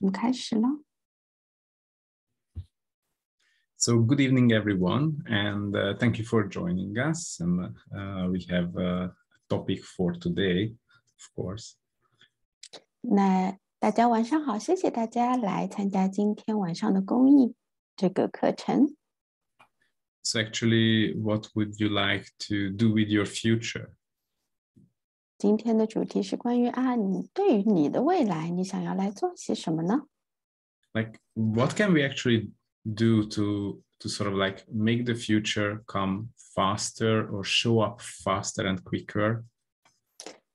我们开始了。 So, good evening, everyone, and uh, thank you for joining us. And uh, we have a topic for today, of course. 那大家晚上好，谢谢大家来参加今天晚上的公益这个课程。 So, actually, what would you like to do with your future? 今天的主题是关于啊，你对于你的未来，你想要来做些什么呢？ Like, what can we actually do to to sort of like make the future come faster or show up faster and quicker?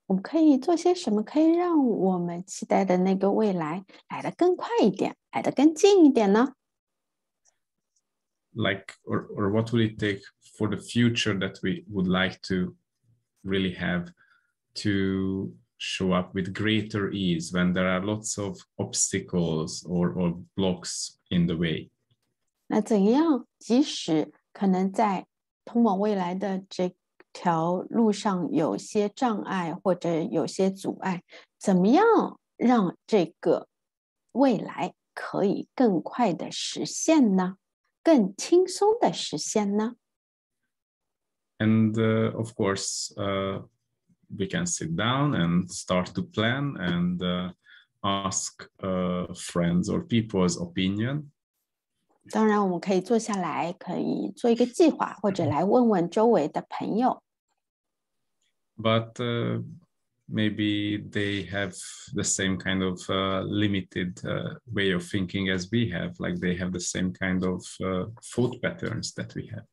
我们可以做些什么，可以让我们期待的那个未来来得更快一点，来得更近一点呢？ Like, or or what will it take for the future that we would like to really have to show up with greater ease when there are lots of obstacles or, or blocks in the way? 那怎样，即使可能在通往未来的这条路上有些障碍或者有些阻碍，怎么样让这个未来可以更快的实现呢？更轻松的实现呢？ And uh, of course, uh, we can sit down and start to plan and uh, ask uh, friends or people's opinion. 当然，我们可以坐下来，可以做一个计划，或者来问问周围的朋友。 but uh, maybe they have the same kind of uh, limited uh, way of thinking as we have like they have the same kind of uh, thought patterns that we have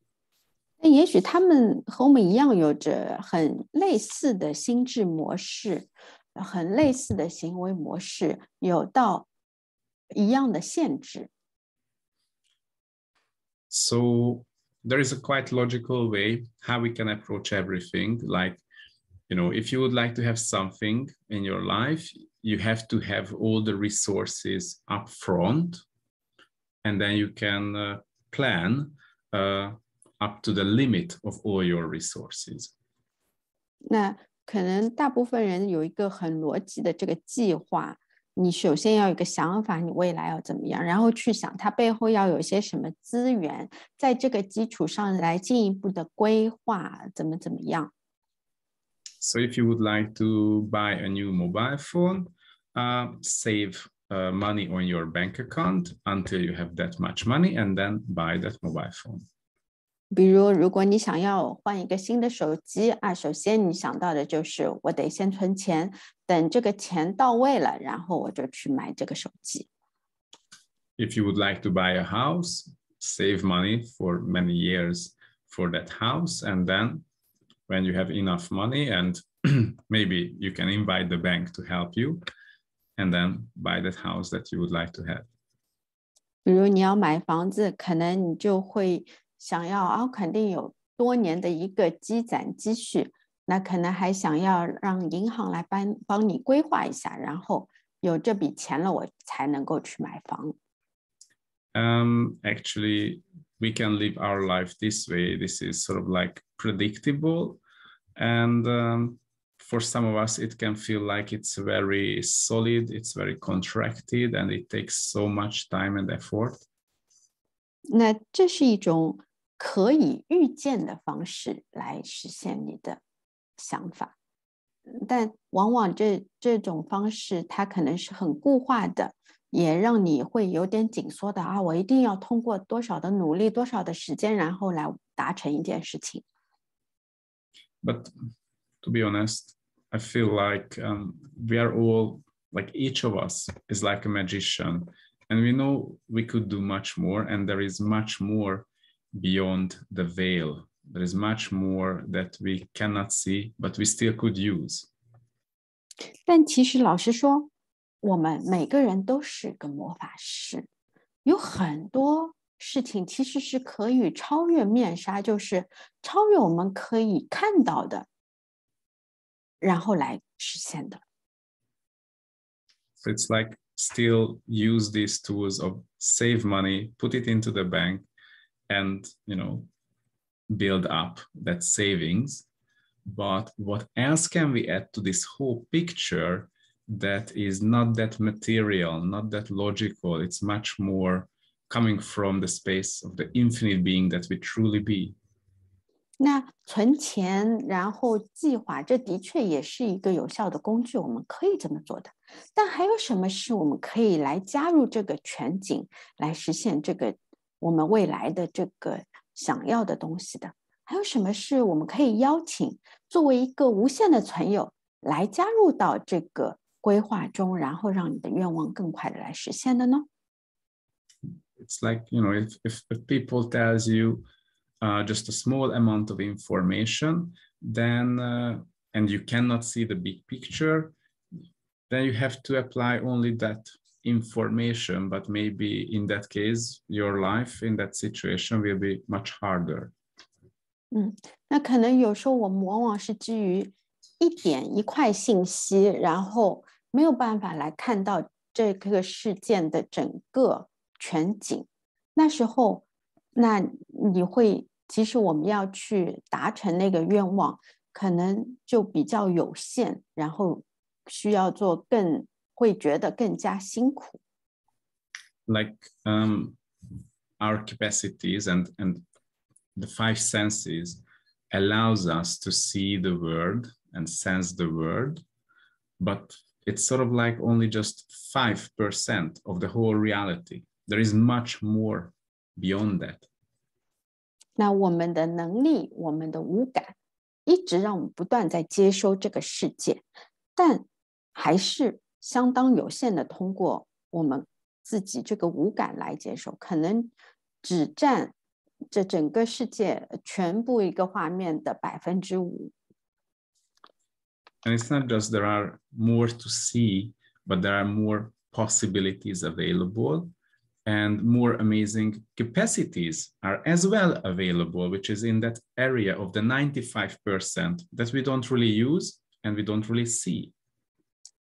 那也许他们和我们一样，有着很类似的心智模式，很类似的行为模式，有到一样的限制。 so there is a quite logical way how we can approach everything like you know if you would like to have something in your life you have to have all the resources up front and then you can uh, plan uh, up to the limit of all your resources 那可能大部分人有一个很逻辑的这个计划，你首先要有一个想法，你未来要怎么样，然后去想它背后要有些什么资源，在这个基础上来进一步的规划，怎么怎么样。 So if you would like to buy a new mobile phone, uh, save uh, money on your bank account until you have that much money and then buy that mobile phone. 比如，如果你想要换一个新的手机啊，首先你想到的就是我得先存钱，等这个钱到位了，然后我就去买这个手机。If you would like to buy a house, save money for many years for that house. And then when you have enough money and maybe you can invite the bank to help you and then buy that house that you would like to have. 比如你要买房子，可能你就会 想要啊，肯定有多年的一个积攒积蓄，那可能还想要让银行来帮帮你规划一下，然后有这笔钱了，我才能够去买房。 Um, actually, we can live our life this way. This is sort of like predictable. And um, for some of us, it can feel like it's very solid, it's very contracted, and it takes so much time and effort. 那这是一种 可以预见的方式来实现你的想法，嗯但往往这这种方式它可能是很固化的，也让你会有点紧缩的啊，我一定要通过多少的努力、多少的时间，然后来达成一件事情。 But to be honest, I feel like um, we are all, like each of us is like a magician. And we know we could do much more, and there is much more beyond the veil. There is much more that we cannot see, but we still could use. 但其实老实说，我们每个人都是个魔法师，有很多事情其实是可以超越面纱，就是超越我们可以看到的，然后来实现的。 So it's like still use these tools of save money, put it into the bank, and you know, build up that savings. But what else can we add to this whole picture that is not that material, not that logical. It's much more coming from the space of the infinite being that we truly be. 那存钱，然后计划，这的确也是一个有效的工具，我们可以这么做的。但还有什么是我们可以来加入这个全景，来实现这个 我们未来的这个想要的东西的？还有什么是我们可以邀请作为一个无限的存有来加入到这个规划中，然后让你的愿望更快的来实现的呢？It's like you know, if if, if people tells you uh, just a small amount of information, then uh, and you cannot see the big picture, then you have to apply only that information. But maybe in that case, your life in that situation will be much harder. 嗯，那可能有时候我们往往是基于一点一块信息，然后没有办法来看到这个事件的整个全景。那时候，那你会其实我们要去达成那个愿望，可能就比较有限，然后需要做更会觉得更加辛苦。Like um, our capacities and and the five senses allows us to see the world and sense the world, but it's sort of like only just five percent of the whole reality. There is much more beyond that. 那我们的能力，我们的五感，一直让我们不断在接收这个世界，但还是 相当有限的。通过我们自己这个五感来接受，可能只占这整个世界全部一个画面的百分之五。And it's not just there are more to see, but there are more possibilities available. and more amazing capacities are as well available, which is in that area of the 95% that we don't really use and we don't really see.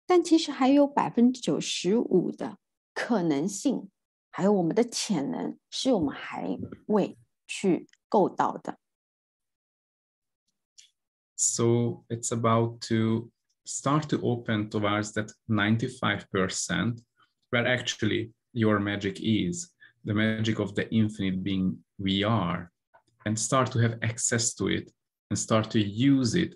但其实还有百分之九十五的可能性，还有我们的潜能，是我们还未去够到的。So it's about to start to open towards that 95%, where actually your magic is, the magic of the infinite being we are, and start to have access to it and start to use it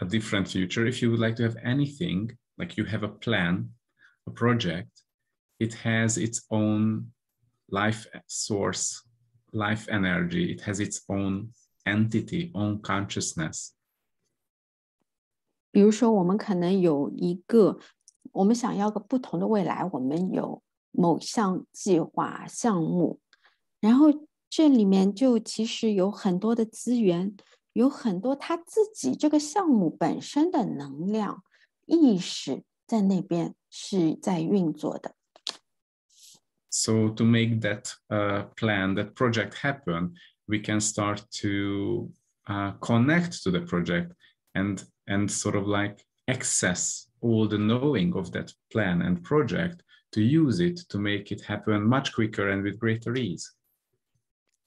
a different future if you would like to have anything like you have a plan a project it has its own life source life energy it has its own entity own consciousness 比如说我们可能有一个我们想要个不同的未来我们有某项计划项目然后这里面就其实有很多的资源， 有很多他自己这个项目本身的能量、意识在那边是在运作的。So to make that uh, plan, that project happen, we can start to uh, connect to the project and and sort of like access all the knowing of that plan and project to use it to make it happen much quicker and with greater ease.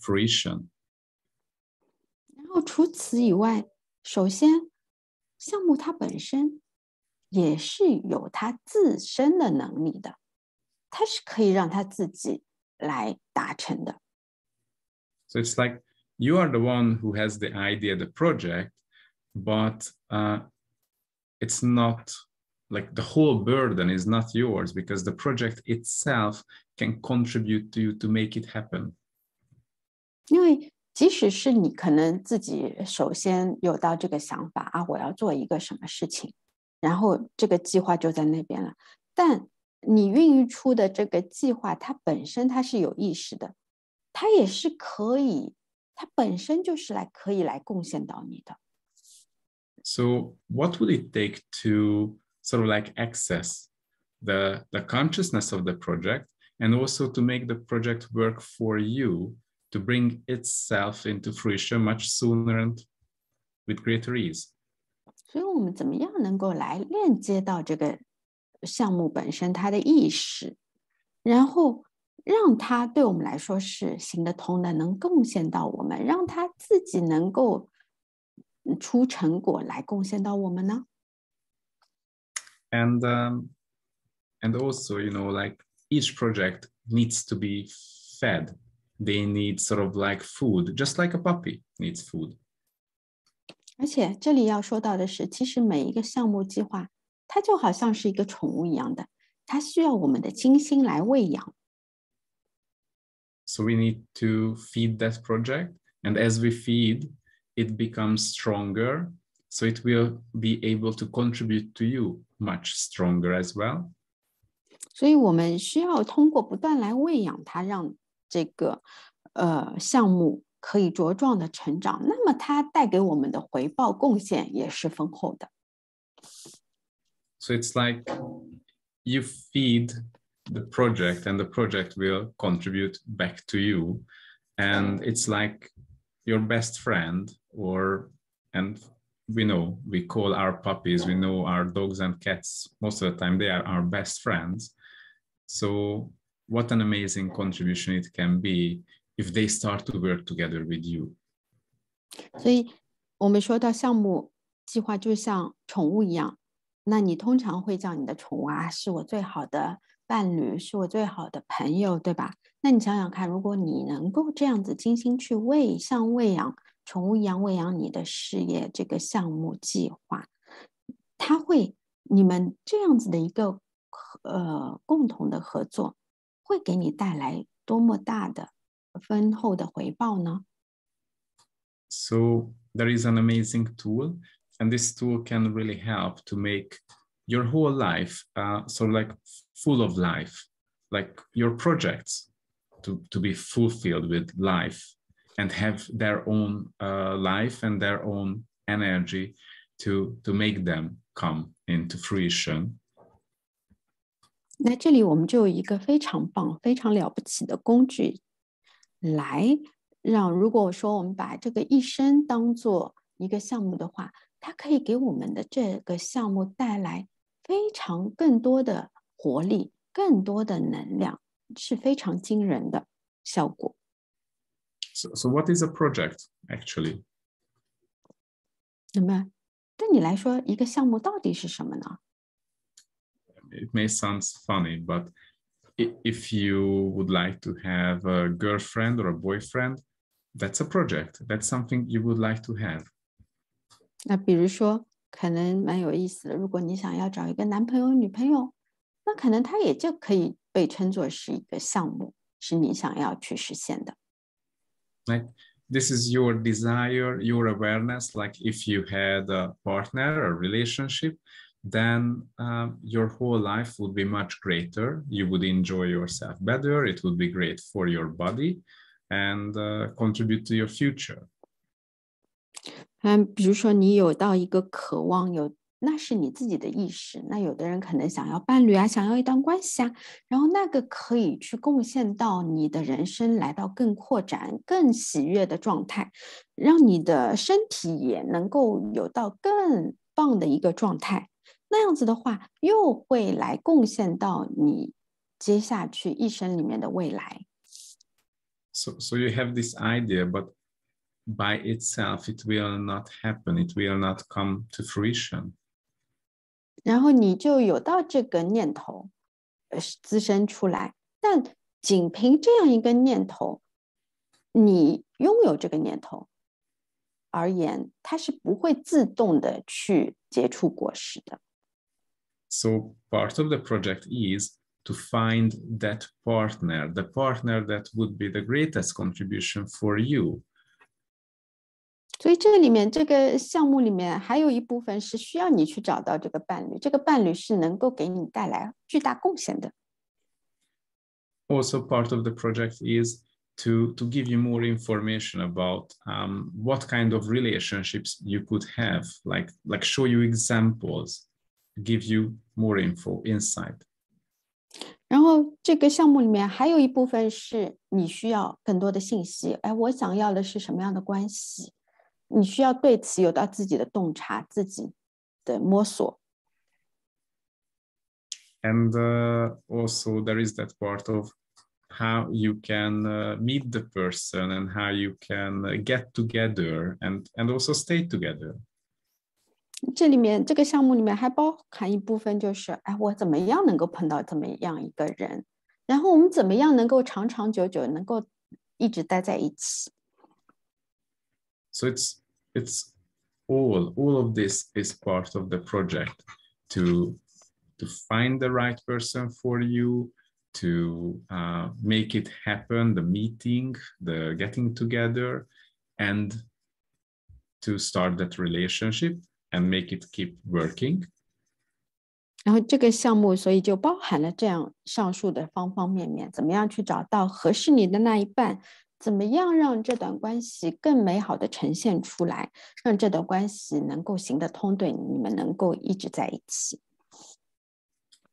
fruition。然后除此以外，首先项目它本身也是有它自身的能力的，它是可以让它自己来达成的。So it's like you are the one who has the idea, the project, but uh, it's not like the whole burden is not yours because the project itself can contribute to you to make it happen. 因为即使是你可能自己首先有到这个想法啊，我要做一个什么事情，然后这个计划就在那边了。但你孕育出的这个计划，它本身它是有意识的，它也是可以，它本身就是来可以来贡献到你的。So what would it take to sort of like access the the consciousness of the project and also to make the project work for you to bring itself into fruition much sooner and with greater ease. 所以我们怎么样能够来链接到这个项目本身它的意识，然后让它对我们来说是行得通的，能贡献到我们，让它自己能够出成果来贡献到我们呢？And um, and also, you know, like each project needs to be fed they need sort of like food, just like a puppy needs food. 而且这里要说到的是，其实每一个项目计划，它就好像是一个宠物一样的，它需要我们的精心来喂养。So we need to feed that project, and as we feed, it becomes stronger. So it will be able to contribute to you much stronger as well. 所以我们需要通过不断来喂养它，让 这个呃项目可以茁壮的成长，那么它带给我们的回报贡献也是丰厚的。So it's like you feed the project, and the project will contribute back to you, and it's like your best friend, or and we know we call our puppies, we know our dogs and cats most of the time they are our best friends. So what an amazing contribution it can be if they start to work together with you. 所以，我们说到项目计划就像宠物一样，那你通常会叫你的宠物啊，是我最好的伴侣，是我最好的朋友，对吧？那你想想看，如果你能够这样子精心去喂，像喂养宠物一样喂养你的事业这个项目计划，它会你们这样子的一个呃共同的合作。会给你带来多么大的丰厚的回报呢？So there is an amazing tool, and this tool can really help to make your whole life uh, sort of like full of life, like your projects to, to be fulfilled with life and have their own uh, life and their own energy to, to make them come into fruition 那这里我们就有一个非常棒、非常了不起的工具，来让如果说我们把这个一生当做一个项目的话，它可以给我们的这个项目带来非常更多的活力、更多的能量，是非常惊人的效果。So, so what is a project actually？那么对你来说，一个项目到底是什么呢 ？it may sound funny, but if you would like to have a girlfriend or a boyfriend, that's a project. That's something you would like to have. 那比如说，可能蛮有意思的。如果你想要找一个男朋友、女朋友，那可能它也就可以被称作是一个项目，是你想要去实现的。Like this is your desire, your awareness. Like if you had a partner, a relationship, then um, your whole life would be much greater. You would enjoy yourself better. It would be great for your body and uh, contribute to your future. 嗯，比如说你有到一个渴望，有那是你自己的意识。那有的人可能想要伴侣啊，想要一段关系啊，然后那个可以去贡献到你的人生，来到更扩展、更喜悦的状态，让你的身体也能够有到更棒的一个状态。 那样子的话，又会来贡献到你接下去一生里面的未来。So, so you have this idea, but by itself, it will not happen. It will not come to fruition. 然后你就有到这个念头，呃，滋生出来。但仅凭这样一个念头，你拥有这个念头而言，它是不会自动的去结出果实的。So part of the project is to find that partner, the partner that would be the greatest contribution for you. 所以这里面这个项目里面还有一部分是需要你去找到这个伴侣，这个伴侣是能够给你带来巨大贡献的。Also, part of the project is to to give you more information about um, what kind of relationships you could have, like like show you examples, give you more info, insight. 然后这个项目里面还有一部分是你需要更多的信息。哎，我想要的是什么样的关系？你需要对此有到自己的洞察，自己的摸索。And uh, also there is that part of how you can uh, meet the person and how you can uh, get together and and also stay together. 这里面这个项目里面还包含一部分，就是哎，我怎么样能够碰到这么样一个人？然后我们怎么样能够长长久久能够一直待在一起？so it's it's all all of this is part of the project to to find the right person for you to uh, make it happen the meeting the getting together and to start that relationship and make it keep working 然后这个项目，所以就包含了这样上述的方方面面，怎么样去找到合适你的那一半，怎么样让这段关系更美好的呈现出来，让这段关系能够行得通，对你们能够一直在一起。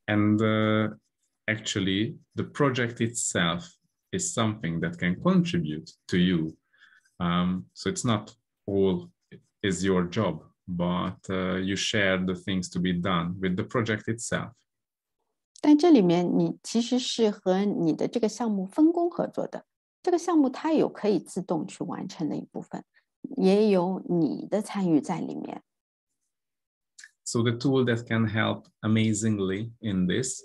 And uh, actually, the project itself is something that can contribute to you. Um, so it's not all is your job, but uh, you share the things to be done with the project itself. 但这里面你其实是和你的这个项目分工合作的。这个项目它有可以自动去完成的一部分，也有你的参与在里面。So the tool that can help amazingly in this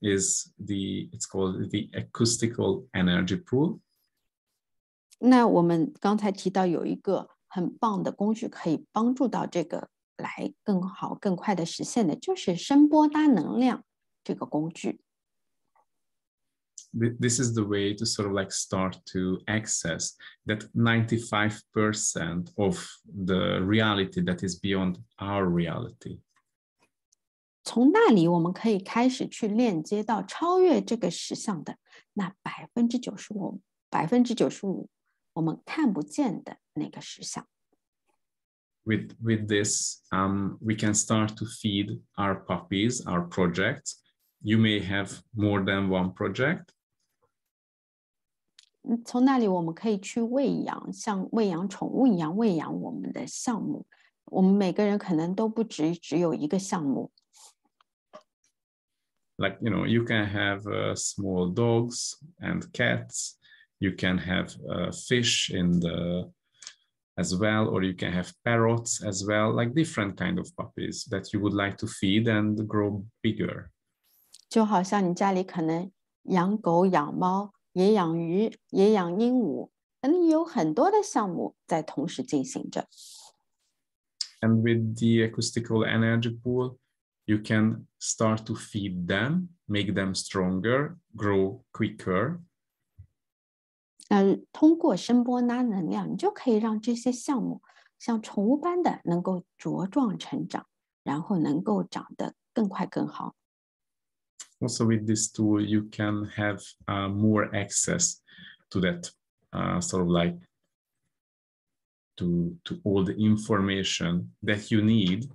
is the it's called the acoustical energy pull. 那我们刚才提到有一个很棒的工具可以帮助到这个来更好、更快的实现的，就是声波搭能量这个工具。this is the way to sort of like start to access that 95% of the reality that is beyond our reality. 从那里，我们可以开始去链接到超越这个实相的那百分之九十五、百分之九十五我们看不见的那个实相。With with this, um, we can start to feed our puppies, our projects. You may have more than one project, 从那里我们可以去喂养，像喂养宠物一样喂养我们的项目。我们每个人可能都不止只有一个项目。Like you know, you can have uh, small dogs and cats. You can have uh, fish in the as well, or you can have parrots as well, like different kind of puppies that you would like to feed and grow bigger. 就好像你家里可能养狗、养猫，也养鱼，也养鹦鹉，嗯，有很多的项目在同时进行着。And with the acoustical energy pull, you can start to feed them, make them stronger, grow quicker. 那通过声波拉能量，你就可以让这些项目像宠物般的能够茁壮成长，然后能够长得更快更好。also with this tool, you can have uh, more access to that uh, sort of like to, to all the information that you need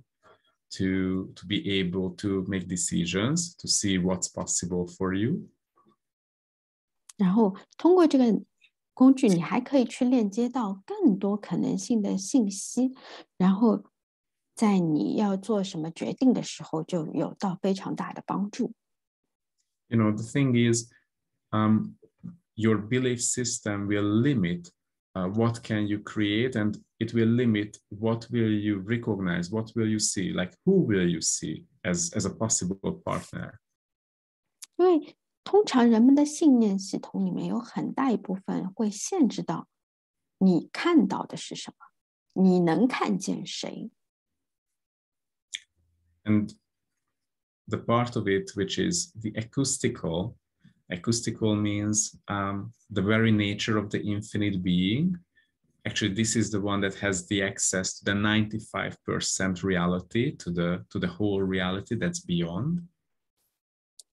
to, to be able to make decisions, to see what's possible for you. 然后通过这个 工具，你还可以去链接到更多可能性的信息，然后在你要做什么决定的时候，就有到非常大的帮助。you know, the thing is, um, your belief system will limit uh, what can you create and it will limit what will you recognize, what will you see, like who will you see as, as a possible partner. 因为 通常人们的信念系统里面有很大一部分会限制到你看到的是什么，你能看见谁。And the part of it which is the acoustical. Acoustical means um, the very nature of the infinite being. Actually, this is the one that has the access to the 95% reality, to the, to the whole reality that's beyond.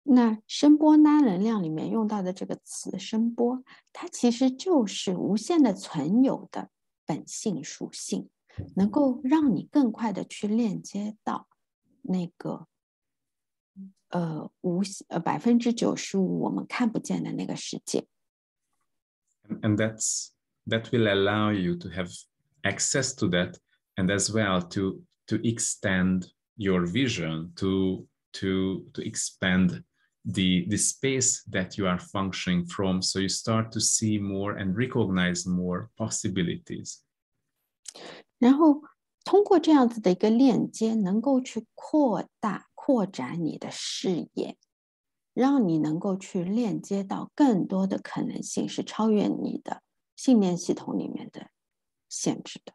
那声波拉能量里面用到的这个词“声波”，它其实就是无限的存有的本性属性，能够让你更快的去链接到那个呃无呃百分之九十五我们看不见的那个世界。And that's that will allow you to have access to that, and as well to to extend your vision, to to to expand the, the space that you are functioning from. So you start to see more and recognize more possibilities. 然后通过这样子的一个链接，能够去扩大、扩展你的视野，让你能够去链接到更多的可能性，是超越你的信念系统里面的限制的。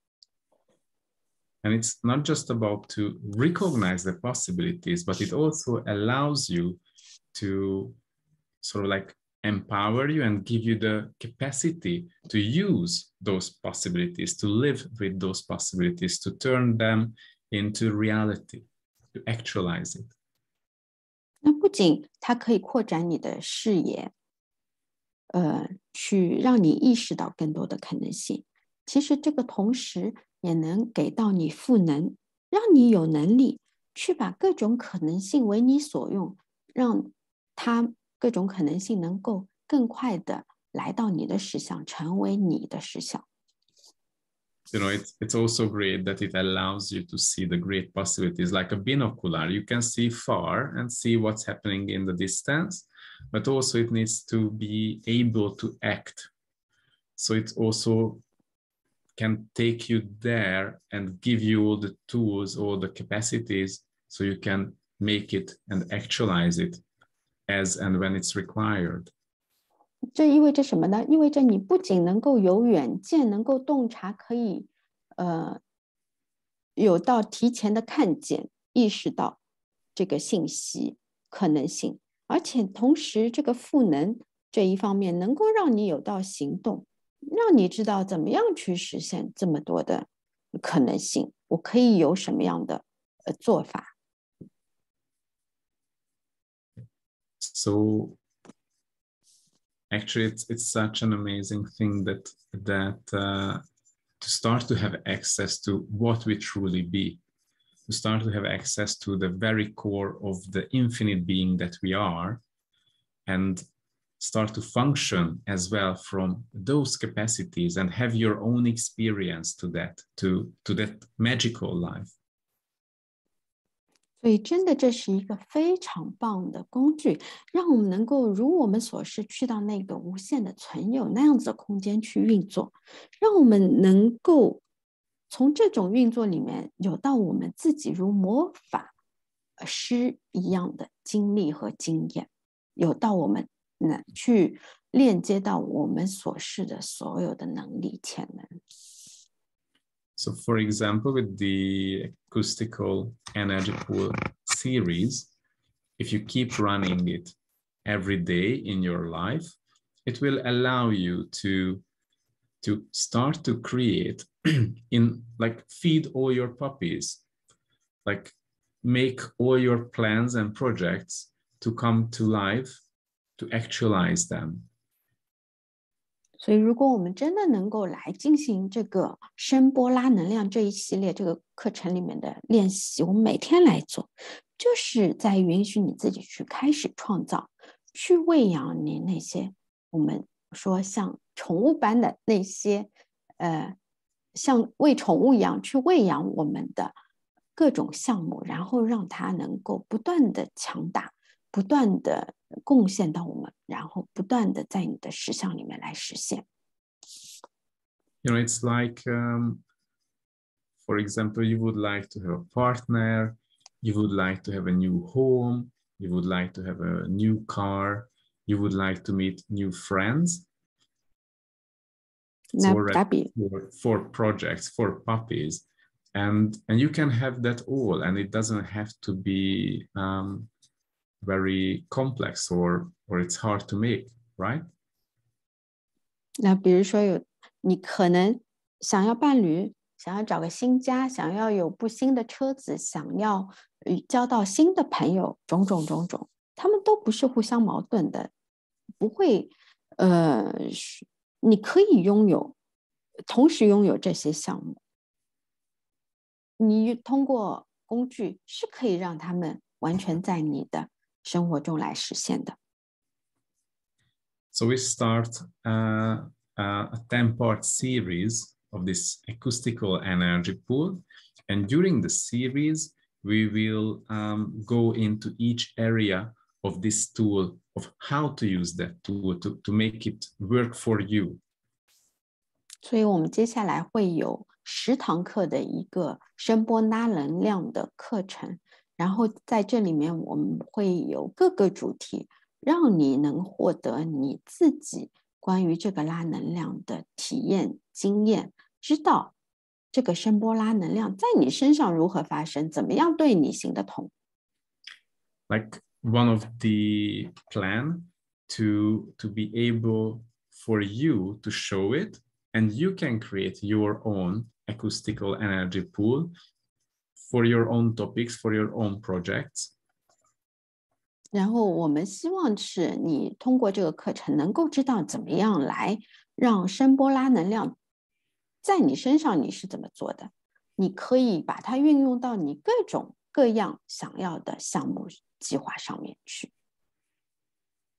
And it's not just about to recognize the possibilities, but it also allows you to sort of like empower you and give you the capacity to use those possibilities, to live with those possibilities, to turn them into reality, to actualize it. 那不仅它可以扩展你的视野，呃，去让你意识到更多的可能性。其实这个同时也能给到你赋能，让你有能力去把各种可能性为你所用，让 它各种可能性能够更快的来到你的实相，成为你的实相。You know, it's it's also great that it allows you to see the great possibilities like a binocular. You can see far and see what's happening in the distance, but also it needs to be able to act. So it also can take you there and give you all the tools or the capacities so you can make it and actualize it As and when it's required. 这意味着什么呢？意味着你不仅能够有远见，能够洞察，可以呃有到提前的看见、意识到这个信息可能性，而且同时这个赋能这一方面能够让你有到行动，让你知道怎么样去实现这么多的可能性，我可以有什么样的呃做法。So actually it's, it's such an amazing thing that that uh, to start to have access to what we truly be to start to have access to the very core of the infinite being that we are and start to function as well from those capacities and have your own experience to that to to that magical life 所以，真的，这是一个非常棒的工具，让我们能够如我们所示，去到那个无限的存有那样子的空间去运作，让我们能够从这种运作里面有到我们自己如魔法师一样的经历和经验，有到我们能去链接到我们所示的所有的能力潜能。So for example, with the acoustical energy pull series, if you keep running it every day in your life, it will allow you to, to start to create in like feed all your puppies, like make all your plans and projects to come to life, to actualize them 所以，如果我们真的能够来进行这个声波拉能量这一系列这个课程里面的练习，我们每天来做，就是在允许你自己去开始创造，去喂养你那些我们说像宠物般的那些，呃，像喂宠物一样去喂养我们的各种项目，然后让它能够不断的强大。不断的贡献到我们，然后不断的在你的实相里面来实现。You know, it's like, um, for example, you would like to have a partner, you would like to have a new home, you would like to have a new car, you would like to meet new friends. For, for, for projects, for puppies, and and you can have that all, and it doesn't have to be um, very complex or or it's hard to make, right? 那比如说有你可能想要伴侣，想要找个新家，想要有部新的车子，想要交到新的朋友，种种种种，他们都不是互相矛盾的，不会呃，你可以拥有，同时拥有这些项目，你通过工具是可以让他们完全在你的生活中来实现的。So we start uh, uh, a, a 10-part series of this acoustical energy pull. And during the series, we will um, go into each area of this tool, of how to use that tool to, to make it work for you. 所以我们接下来会有十堂课的一个声波拉能量的课程，然后在这里面我们会有各个主题，让你能获得你自己关于这个拉能量的体验、经验，知道这个声波拉能量在你身上如何发生，怎么样对你行得通。Like one of the plan to to be able for you to show it and you can create your own acoustical energy pull for your own topics, for your own projects. 然后我们希望是你通过这个课程能够知道怎么样来让声波拉能量在你身上你是怎么做的，你可以把它运用到你各种各样想要的项目计划上面去。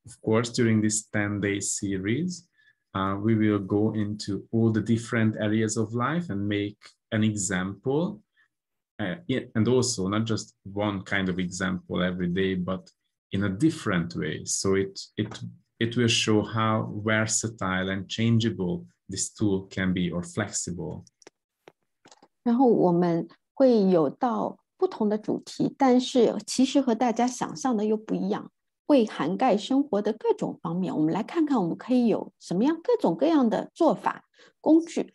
Of course, during this 10 day series, uh, we will go into all the different areas of life and make an example. Uh, i- and also, not just one kind of example every day, but in a different way. So it, it, it will show how versatile and changeable this tool can be or flexible. 然后我们会有到不同的主题，但是其实和大家想象的又不一样，会涵盖生活的各种方面。我们来看看，我们可以有什么样各种各样的做法、工具，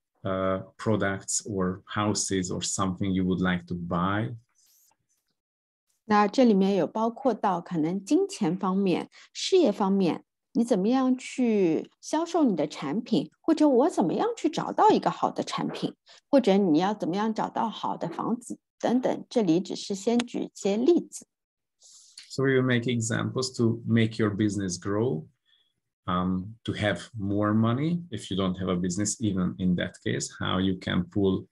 uh, products or houses or something you would like to buy. 那这里面有包括到可能金钱方面、事业方面，你怎么样去销售你的产品，或者我怎么样去找到一个好的产品，或者你要怎么样找到好的房子等等。这里只是先举一些例子。 So we will make examples to make your business grow, um, to have more money. If you don't have a business, even in that case, how you can pull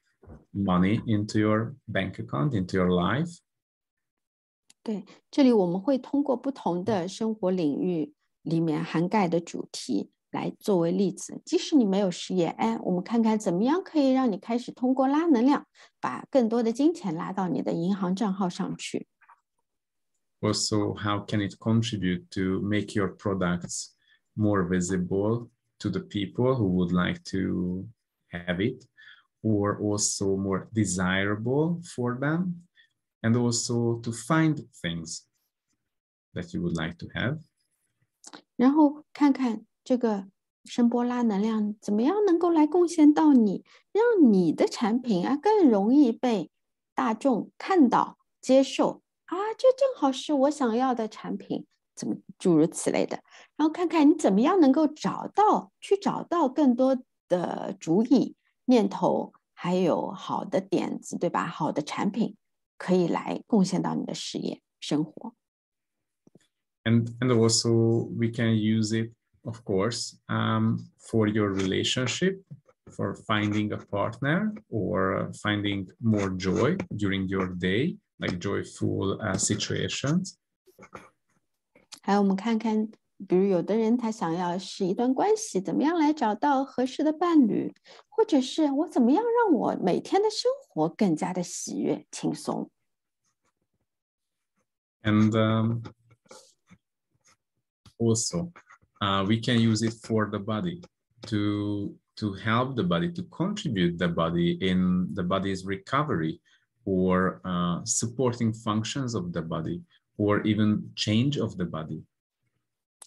money into your bank account, into your life. 对，这里我们会通过不同的生活领域里面涵盖的主题来作为例子。即使你没有事业，哎，我们看看怎么样可以让你开始通过拉能量，把更多的金钱拉到你的银行账号上去。 also how can it contribute to make your products more visible to the people who would like to have it or also more desirable for them and also to find things that you would like to have 然后看看这个声波拉能量怎么样能够来贡献到你，让你的产品啊更容易被大众看到、接受啊，这正好是我想要的产品，怎么诸如此类的。 然后看看你怎么样能够找到、去找到更多的主意、念头，还有好的点子，对吧？好的产品可以来贡献到你的事业生活。 and and also we can use it of course um, for your relationship for finding a partner or uh, finding more joy during your day like joyful uh, situations 还有我们看看， 比如有的人他想要是一段关系，怎么样来找到合适的伴侣，或者是我怎么样让我每天的生活更加的喜悦、轻松。 and um, also uh, we can use it for the body to to help the body to contribute the body in the body's recovery or uh, supporting functions of the body or even change of the body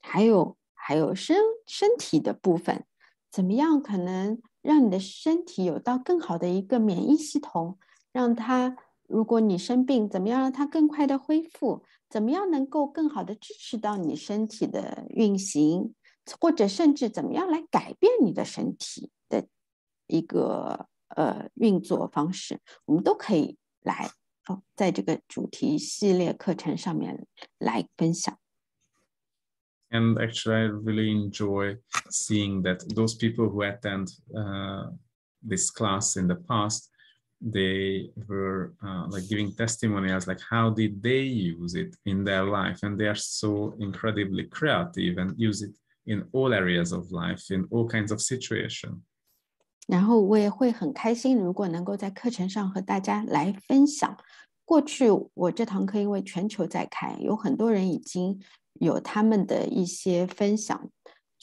还有还有身身体的部分，怎么样可能让你的身体有到更好的一个免疫系统，让它如果你生病，怎么样让它更快的恢复？怎么样能够更好的支持到你身体的运行，或者甚至怎么样来改变你的身体的一个呃运作方式，我们都可以来哦，在这个主题系列课程上面来分享。And actually, I really enjoy seeing that those people who attend uh, this class in the past, they were uh, like giving testimonials, like how did they use it in their life, and they are so incredibly creative and use it in all areas of life, in all kinds of situations. 然后我也会很开心，如果能够在课程上和大家来分享。过去我这堂课因为全球在开，有很多人已经 有他们的一些分享，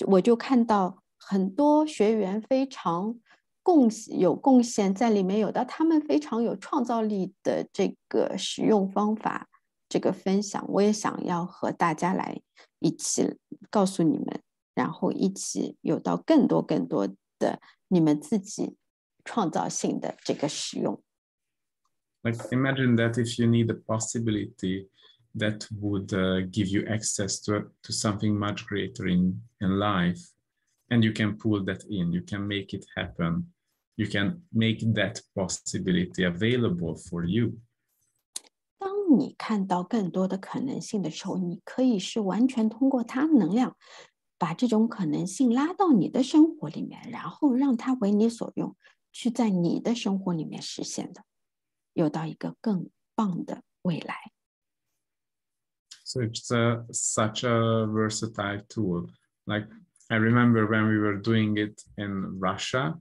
我就看到很多学员非常贡有贡献在里面，有的他们非常有创造力的这个使用方法，这个分享我也想要和大家来一起告诉你们，然后一起有到更多更多的你们自己创造性的这个使用。Like imagine that if you need a possibility. that would uh, give you access to, to something much greater in, in life. And you can pull that in, you can make it happen. You can make that possibility available for you. 当你看到更多的可能性的时候，你可以是完全通过它能量，把这种可能性拉到你的生活里面，然后让它为你所用，去在你的生活里面实现的，有到一个更棒的未来。 so it's a, such a versatile tool. Like I remember when we were doing it in Russia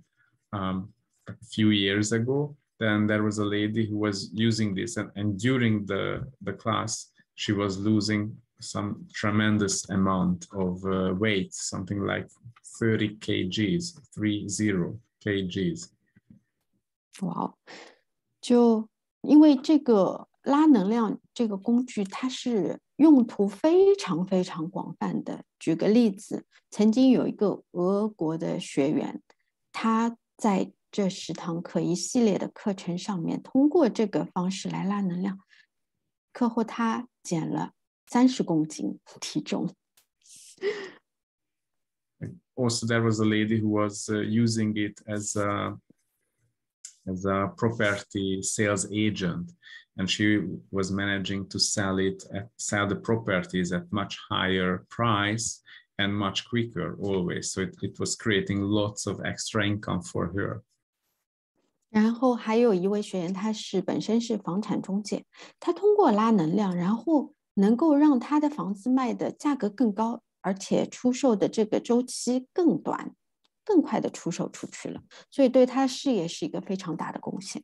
um, a few years ago, then there was a lady who was using this and, and during the, the class, she was losing some tremendous amount of uh, weight, something like 30 kgs, 30 kgs. Wow. 就因为这个拉能量这个工具，它是 用途非常非常广泛的。举个例子，曾经有一个俄国的学员，他在这十堂课一系列的课程上面，通过这个方式来拉能量，课后他减了三十公斤体重。Also, there was a lady who was using it as a as a property sales agent. and she was managing to sell it at, sell the properties at much higher price and much quicker always so it, it was creating lots of extra income for her 然后还有一位学员，他是本身是房产中介，他通过拉能量，然后能够让他的房子卖的价格更高，而且出售的这个周期更短，更快的出售出去了，所以对他事业是一个非常大的贡献。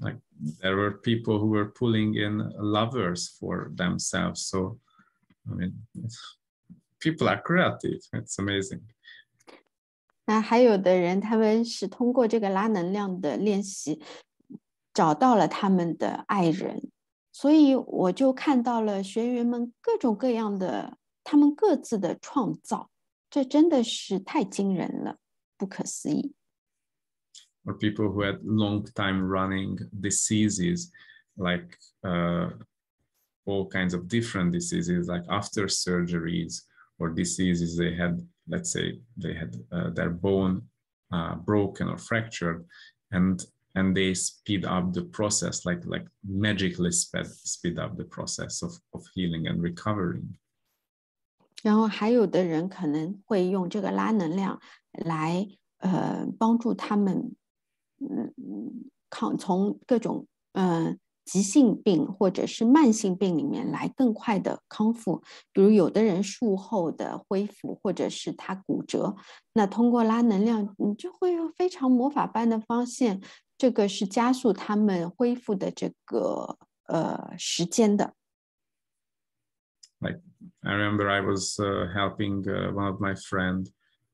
like there were people who were pulling in lovers for themselves so i mean people are creative it's amazing 那还有的人他们是通过这个拉能量的练习找到了他们的爱人所以我就看到了学员们各种各样的他们各自的创造这真的是太惊人了不可思议 or people who had long time running diseases like uh, all kinds of different diseases like after surgeries or diseases they had let's say they had uh, their bone uh, broken or fractured and and they speed up the process like like magically speed, speed up the process of, of healing and recovering 然后还有的人可能会用这个拉能量来呃帮助他们 嗯嗯，抗从各种嗯急性病或者是慢性病里面来更快的康复，比如有的人术后的恢复，或者是他骨折，那通过拉能量，你就会有非常魔法般的发现，这个是加速他们恢复的这个呃时间的。Like I remember I was uh, helping uh, one of my friend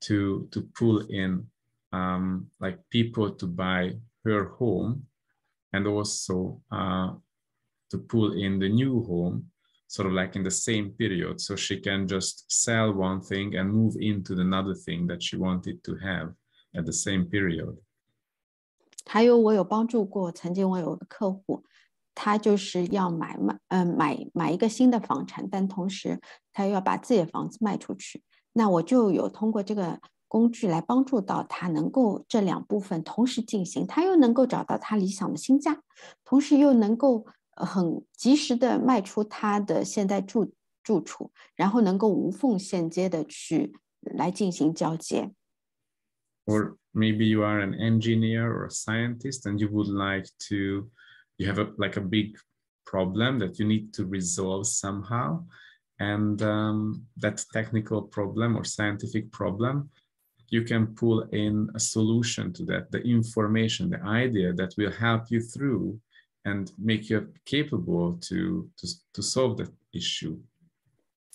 to to pull in um, like people to buy her home, and also uh, to pull in the new home, sort of like in the same period, so she can just sell one thing and move into another thing that she wanted to have at the same period. 还有，我有帮助过，曾经我有个客户，他就是要买买，嗯、呃，买买一个新的房产，但同时他又要把自己的房子卖出去。那我就有通过这个 工具来帮助到他，能够这两部分同时进行，他又能够找到他理想的新家，同时又能够很及时的卖出他的现在住住处，然后能够无缝衔接的去来进行交接。Or maybe you are an engineer or a scientist and you would like to you have a, like a big problem that you need to resolve somehow and um, that technical problem or scientific problem you can pull in a solution to that the information the idea that will help you through and make you capable to to, to solve that issue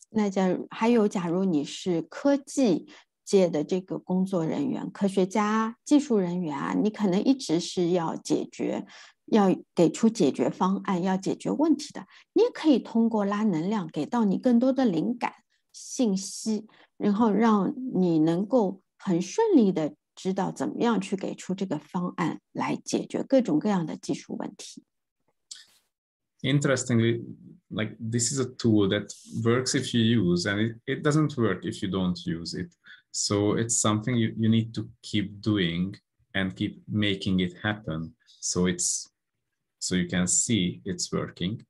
那假如还有，假如你是科技界的这个工作人员、科学家、技术人员啊，你可能一直是要解决要给出解决方案，要解决问题的，你也可以通过拉能量给到你更多的灵感信息，然后让你能够 很顺利的知道怎么样去给出这个方案来解决各种各样的技术问题。Interestingly, like this is a tool that works if you use, and it, it doesn't work if you don't use it. So it's something you, you need to keep doing and keep making it happen. So it's so you can see it's working.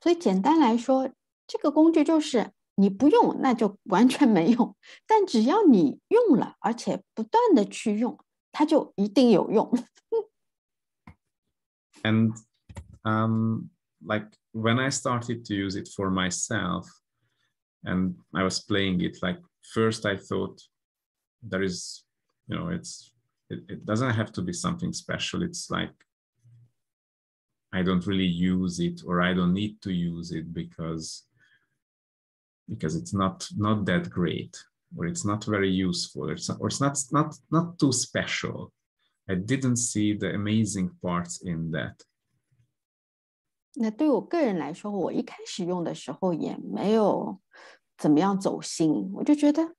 所以简单来说，这个工具就是 你不用，那就完全没用；但只要你用了，而且不断的去用，它就一定有用。and um, like when I started to use it for myself, and I was playing it, like first I thought there is, you know, it's it, it doesn't have to be something special. It's like I don't really use it or I don't need to use it because because it's not not that great or it's not very useful it's, or it's not not not too special. I didn't see the amazing parts in that. 那对我个人来说，我一开始用的时候也没有怎么样走心，我就觉得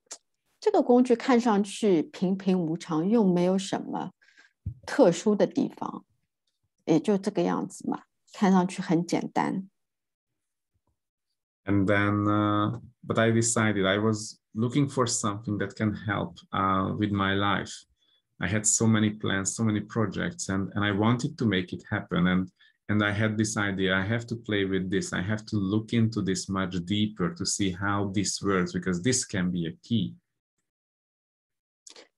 这个工具看上去平平无常，又没有什么特殊的地方。也就这个样子嘛，看上去很简单。 And then, uh, but I decided I was looking for something that can help uh, with my life. I had so many plans, so many projects, and, and I wanted to make it happen. And and I had this idea I have to play with this. I have to look into this much deeper to see how this works because this can be a key.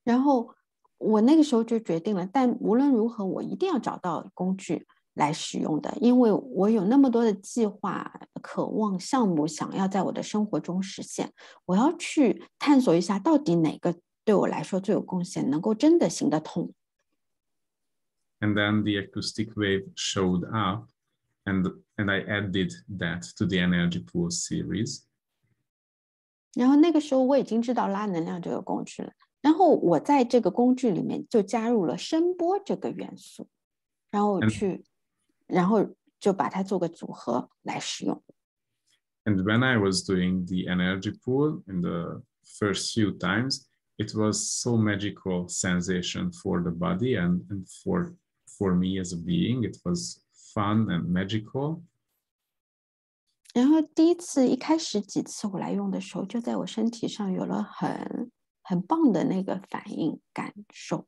然后我那个时候就决定了，但无论如何，我一定要找到工具 来使用的，因为我有那么多的计划、渴望、项目想要在我的生活中实现，我要去探索一下，到底哪个对我来说最有贡献，能够真的行得通。And then the acoustic wave showed up, and and I added that to the energy pool series. 然后那个时候我已经知道拉能量这个工具了。然后我在这个工具里面就加入了声波这个元素，然后去，然后就把它做个组合来使用。And when I was doing the energy pull in the first few times, it was so magical sensation for the body and, and for for me as a being. It was fun and magical. 然后第一次一开始几次我来用的时候，就在我身体上有了很很棒的那个反应感受，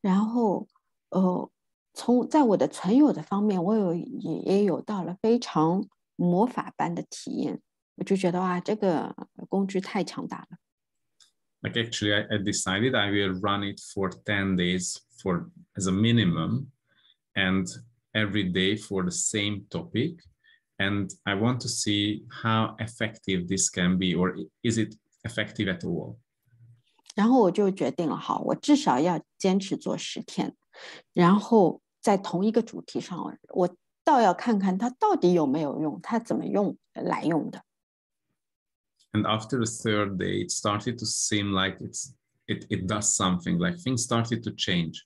然后呃，从在我的存有的方面，我有也也有到了非常魔法般的体验，我就觉得哇，这个工具太强大了。Like actually, I, I decided I will run it for ten days for as a minimum, and every day for the same topic. And I want to see how effective this can be, or is it effective at all? 然后我就决定了，好，我至少要坚持做十天，然后在同一个主题上，我倒要看看它到底有没有用，它怎么用来用的。 And after the third day, it started to seem like it's it, it does something, like things started to change.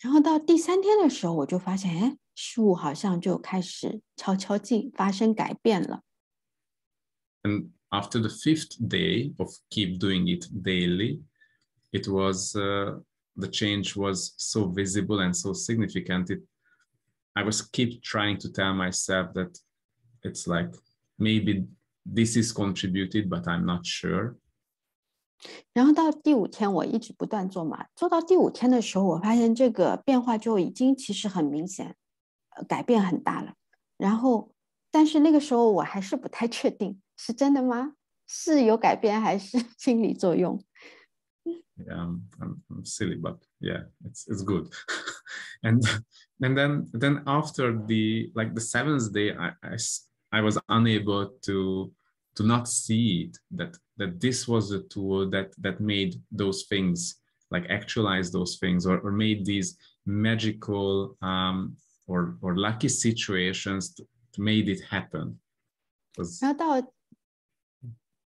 然后到第三天的时候，我就发现，哎，树好像就开始悄悄进发生改变了。 And after the fifth day of keep doing it daily, it was uh, the change was so visible and so significant. It, I was keep trying to tell myself that it's like maybe this is contributed, but I'm not sure. 然后到第五天，我一直不断做嘛，做到第五天的时候，我发现这个变化就已经其实很明显，呃，改变很大了。然后，但是那个时候我还是不太确定是真的吗？是有改变还是心理作用？ yeah, I'm, I'm, I'm silly, but yeah, it's it's good. and and then then after the like the seventh day, I, I s- I was unable to to not see it that that this was a tool that that made those things like actualize those things or, or made these magical um, or or lucky situations to, to made it happen. 'Cause- 然后到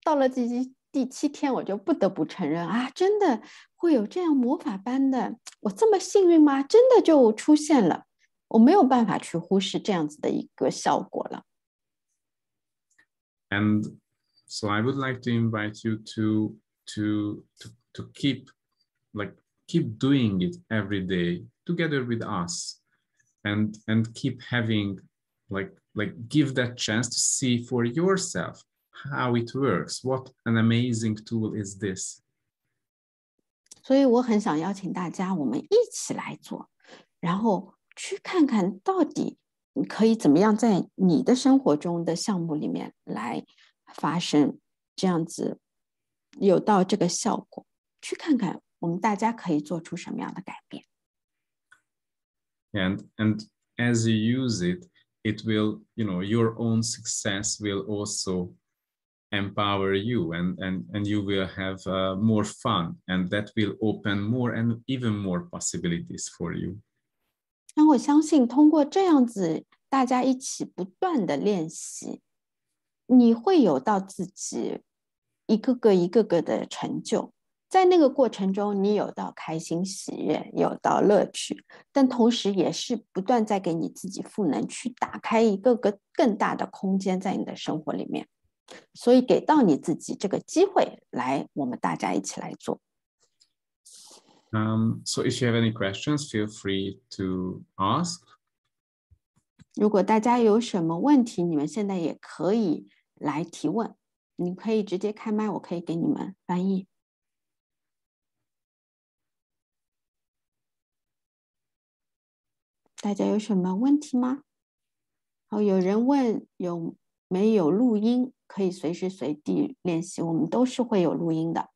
到了第 第第七天，我就不得不承认啊，真的会有这样魔法般的，我这么幸运吗？真的就出现了，我没有办法去忽视这样子的一个效果了。 and so i would like to invite you to to to, to keep like keep doing it every day together with us and and keep having like like give that chance to see for yourself how it works what an amazing tool is this 所以我很想邀请大家，我们一起来做，然后去看看到底你可以怎么样在你的生活中的项目里面来发生这样子有到这个效果，去看看我们大家可以做出什么样的改变。 and and as you use it it will you know your own success will also empower you and and and you will have uh, more fun and that will open more and even more possibilities for you 那我相信，通过这样子大家一起不断的练习，你会有到自己一个个一个个的成就。在那个过程中，你有到开心、喜悦，有到乐趣，但同时也是不断在给你自己赋能，去打开一个个更大的空间在你的生活里面。所以，给到你自己这个机会，来，我们大家一起来做。um, so if you have any questions feel free to ask 如果大家有什么问题，你们现在也可以来提问。你可以直接开麦，我可以给你们翻译。大家有什么问题吗？好，有人问有没有录音，可以随时随地练习，我们都是会有录音的。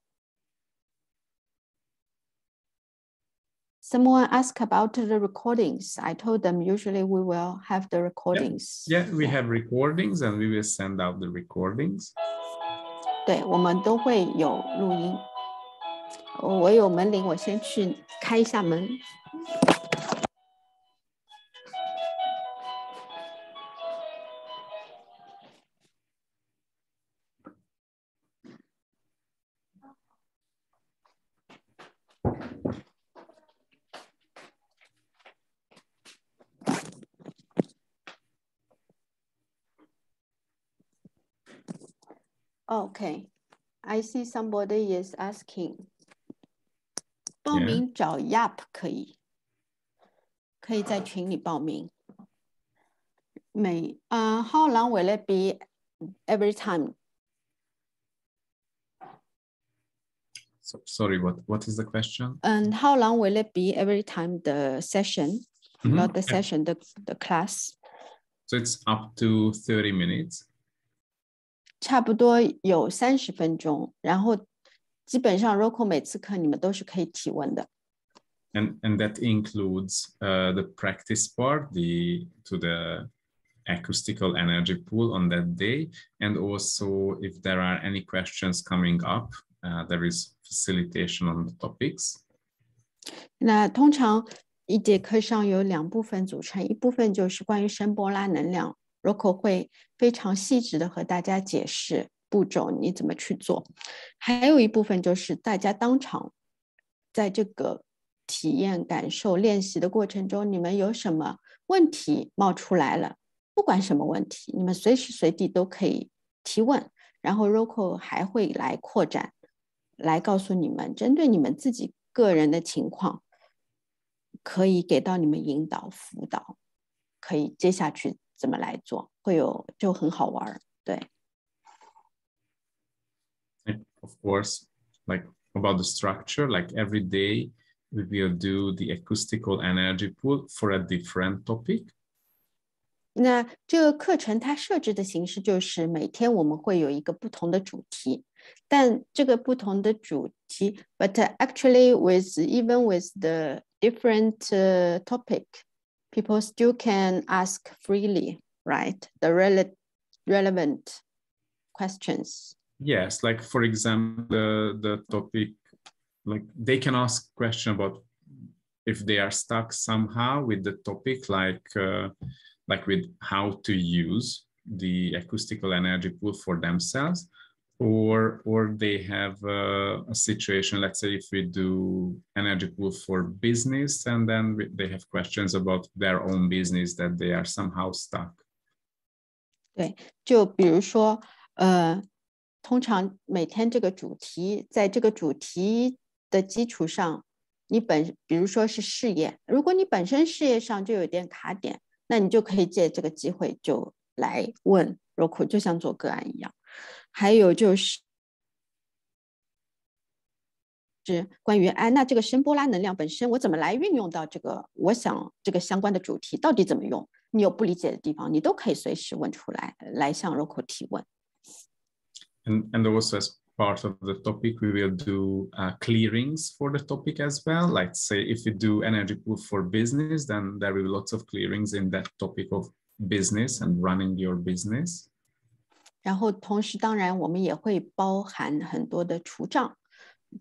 Someone asked about the recordings. I told them usually we will have the recordings. yeah we have recordings and we will send out the recordings 对，我们都会有录音。我我有门铃，我先去开一下门。 Okay, I see somebody is asking. 报 Yeah. 名找 Yap 可以，可以在群里报名。每啊、h o w long will it be every time? so sorry what what is the question And how long will it be every time the session, Mhm. not the session, the the class? so it's up to 30 minutes 差不多有三十分钟，然后基本上 Rocco 每次课你们都是可以提问的。And and that includes uh, the practice part, the to the acoustical energy pull on that day, and also if there are any questions coming up, uh, there is facilitation on the topics. 那通常一节课上有两部分组成，一部分就是关于声波拉能量，Rocco 会非常细致的和大家解释步骤你怎么去做，还有一部分就是大家当场在这个体验、感受、练习的过程中，你们有什么问题冒出来了？不管什么问题，你们随时随地都可以提问，然后 Rocco 还会来扩展，来告诉你们针对你们自己个人的情况，可以给到你们引导辅导，可以接下去怎么来做，会有就很好玩儿，对。Of course, like about the structure, like every day we will do the acoustical energy pull for a different topic. 那这个课程它设置的形式就是每天我们会有一个不同的主题，但这个不同的主题，but actually with even with the different uh, topic people still can ask freely, right? The rele relevant questions yes like for example the, the topic like they can ask question about if they are stuck somehow with the topic like uh, like with how to use the acoustical energy pull for themselves or or they have a, a, situation let's say if we do energy pull for business and then we, they have questions about their own business that they are somehow stuck. 对就比如说呃通常每天这个主题在这个主题的基础上你本比如说是事业如果你本身事业上就有点卡点那你就可以借这个机会就来问 Rocco 还有就是是关于哎，那这个声波拉能量本身我怎么来运用到这个？我想这个相关的主题到底怎么用？你有不理解的地方，你都可以随时问出来，来向 Rocco 提问。And and also as part of the topic, we will do uh, clearings for the topic as well. Like say, if you do energy pull for business, then there will be lots of clearings in that topic of business and running your business. 然后同时，当然我们也会包含很多的除障、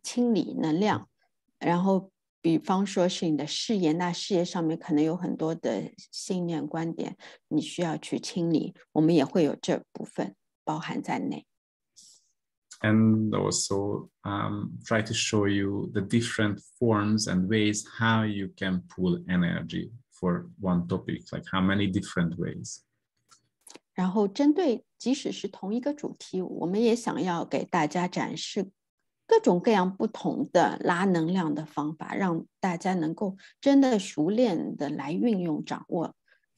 清理能量。然后，比方说是你的事业，那事业上面可能有很多的信念观点，你需要去清理，我们也会有这部分包含在内。and also um, try to show you the different forms and ways how you can pull energy for one topic, like how many different ways. 然后针对即使是同一个主题，我们也想要给大家展示各种各样不同的拉能量的方法，让大家能够真的熟练的来运用掌握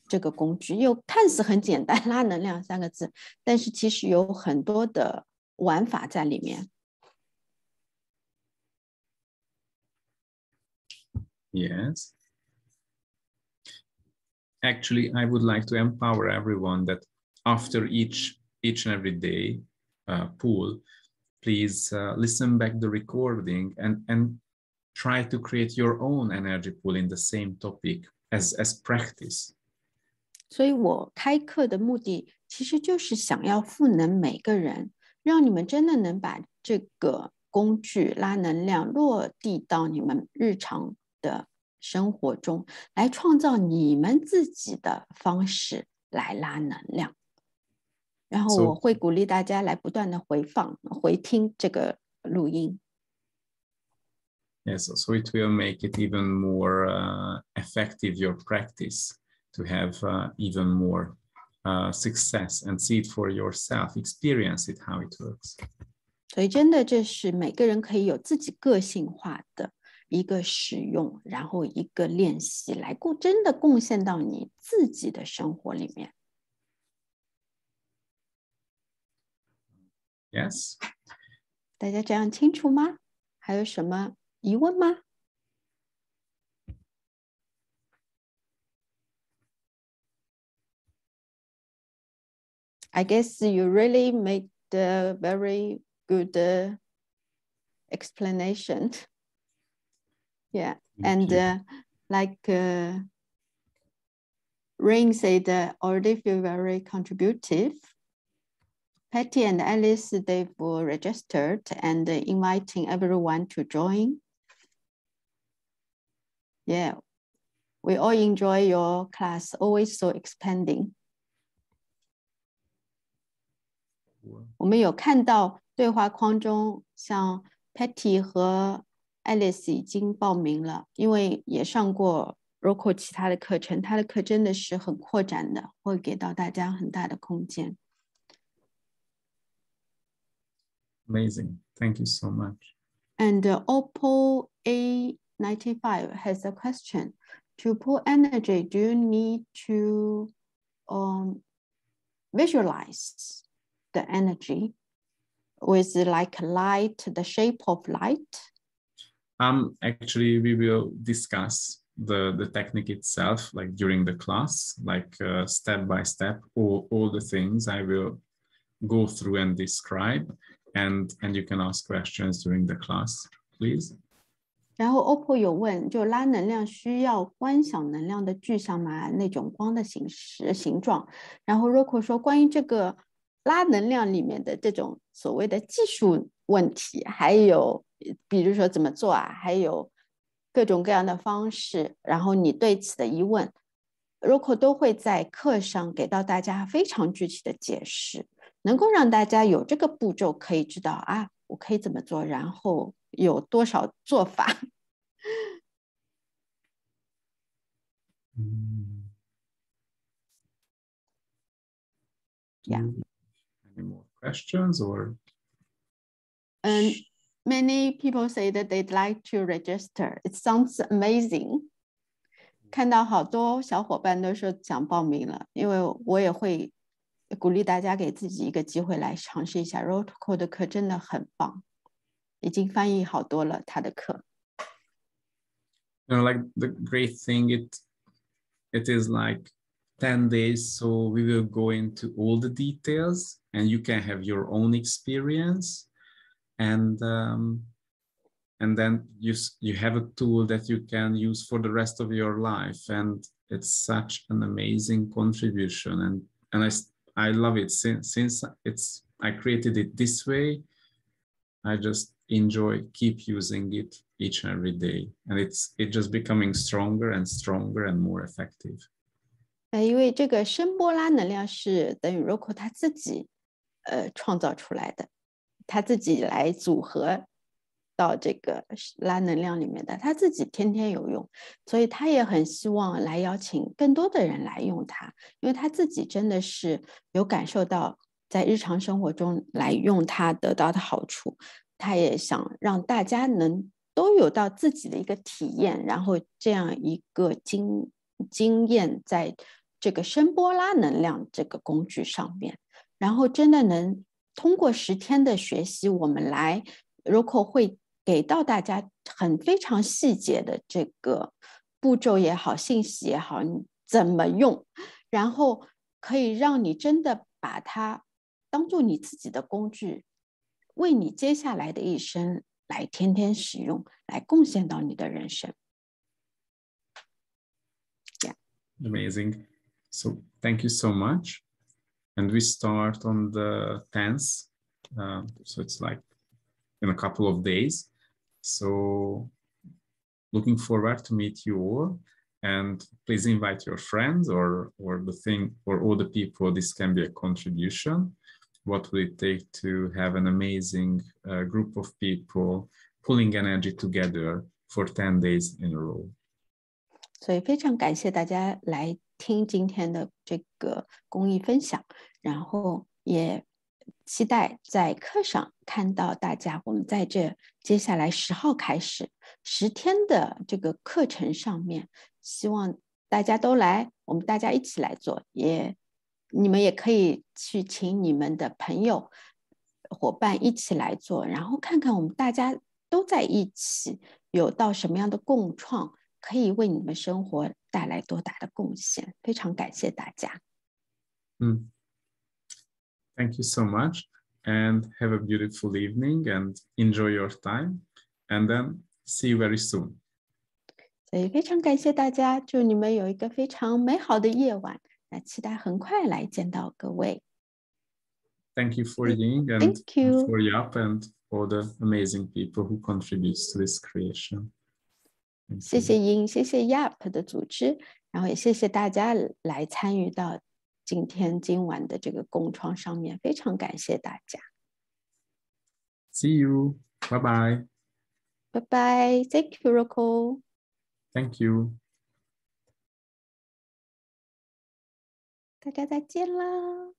这个工具。又看似很简单，拉能量三个字，但是其实有很多的玩法在里面。Yes. Actually, I would like to empower everyone that after each each and every day uh, pool, please uh, listen back the recording and and try to create your own energy pull in the same topic as as practice. 所以我开课的目的其实就是想要赋能每个人，让你们真的能把这个工具拉能量落地到你们日常的生活中，来创造你们自己的方式来拉能量。然后我会鼓励大家来不断的回放、回听这个录音。Yes, so it will make it even more uh, effective your practice to have uh, even more uh, success and see it for yourself, experience it how it works. 所以真的这是每个人可以有自己个性化的一个使用，然后一个练习来贡真的贡献到你自己的生活里面。Yes，大家这样清楚吗？还有什么疑问吗？I guess you really made a very good uh, explanation. yeah, Thank and uh, like uh, Rain said, uh, already feel very contributive. Patty and Alice, they've registered and inviting everyone to join. Yeah, we all enjoy your class, always so expanding. 我们有看到对话框中，像 Patty 和 Alice 已经报名了，因为也上过 Rocco 其他的课程，他的课真的是很扩展的，会给到大家很大的空间。 Amazing, thank you so much. And Oppo A95 has a question. To pull energy, do you need to um, visualize the energy with like light, the shape of light? Um, actually, we will discuss the, the technique itself, like during the class, like uh, step by step, all, all the things I will go through and describe. And, and you can ask questions during the class, please. 然后 OPPO 有问，就拉能量需要观想能量的具象吗？那种光的形式、形状。然后 Rocco 说，关于这个拉能量里面的这种所谓的技术问题，还有比如说怎么做啊，还有各种各样的方式。然后你对此的疑问，Rocco 都会在课上给到大家非常具体的解释，能够让大家有这个步骤可以知道啊，我可以怎么做，然后。有多少做法？Yeah. Any more questions or? And many people say that they'd like to register. It sounds amazing. 看到好多小伙伴都说想报名了，因为我也会 鼓励大家给自己一个机会来尝试一下 Rotco 的课，真的很棒。已经翻译好多了他的课。You know, like the great thing, it it is like 10 days, so we will go into all the details and you can have your own experience. And um, and then you you have a tool that you can use for the rest of your life and it's such an amazing contribution and and i i love it since since it's i created it this way i just enjoy keep using it each and every day and it's it just becoming stronger and stronger and more effective 呃，因为这个声波拉能量是等于 Rocco 他自己呃创造出来的，他自己来组合 到这个拉能量里面的，他自己天天有用，所以他也很希望来邀请更多的人来用它，因为他自己真的是有感受到在日常生活中来用它得到的好处。他也想让大家能都有到自己的一个体验，然后这样一个经经验，在这个声波拉能量这个工具上面，然后真的能通过十天的学习，我们来 roco 会给到大家很非常细节的这个步骤也好，信息也好，你怎么用，然后可以让你真的把它当做你自己的工具。为你接下来的一生来天天使用，来贡献到你的人生。Yeah. Amazing. So thank you so much. And we start on the 10th. Uh, so it's like in a couple of days. So looking forward to meet you all. And please invite your friends or or the thing or all the people. This can be a contribution what will it take to have an amazing uh, group of people pulling energy together for 10 days in a row. 所以非常感谢大家来听今天的这个公益分享，然后也 期待在课上看到大家。我们在这接下来十号开始十天的这个课程上面，希望大家都来，我们大家一起来做，也你们也可以去请你们的朋友、伙伴一起来做，然后看看我们大家都在一起有到什么样的共创，可以为你们生活带来多大的贡献。非常感谢大家。嗯 ，Thank you so much, and have a beautiful evening, and enjoy your time, and then see you very soon. 所以非常感谢大家，祝你们有一个非常美好的夜晚。那期待很快来见到各位。Thank you for Ying and Thank you. for Yap and all the amazing people who contributes to this creation. 谢谢英，谢谢 Yap 的组织，然后也谢谢大家来参与到 今天今晚的这个共创上面，非常感谢大家。See you. Bye bye. 拜拜，Thank you, Rocco。Thank you. 大家再见啦。